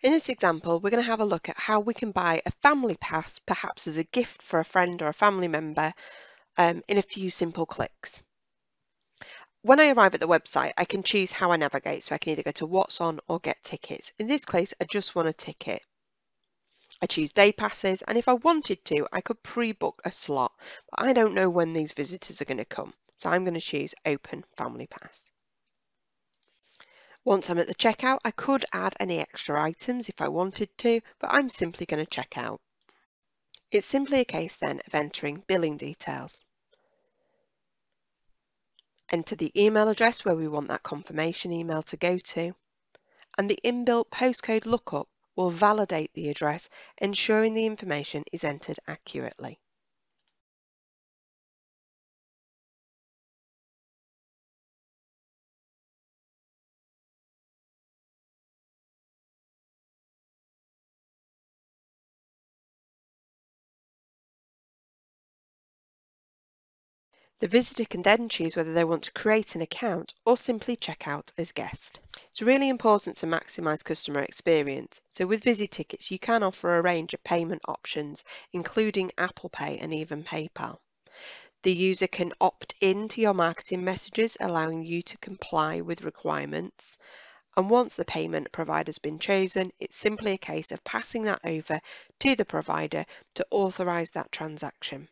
In this example, we're going to have a look at how we can buy a family pass, perhaps as a gift for a friend or a family member, um, in a few simple clicks. When I arrive at the website, I can choose how I navigate, so I can either go to what's on or get tickets. In this case, I just want a ticket. I choose day passes, and if I wanted to, I could pre-book a slot, but I don't know when these visitors are going to come, so I'm going to choose Open Family Pass. Once I'm at the checkout, I could add any extra items if I wanted to, but I'm simply going to check out. It's simply a case then of entering billing details. Enter the email address where we want that confirmation email to go to, and the inbuilt postcode lookup will validate the address, ensuring the information is entered accurately. The visitor can then choose whether they want to create an account or simply check out as guest. It's really important to maximise customer experience, so with VisiTickets you can offer a range of payment options, including Apple Pay and even PayPal. The user can opt in to your marketing messages, allowing you to comply with requirements. And once the payment provider has been chosen, it's simply a case of passing that over to the provider to authorise that transaction.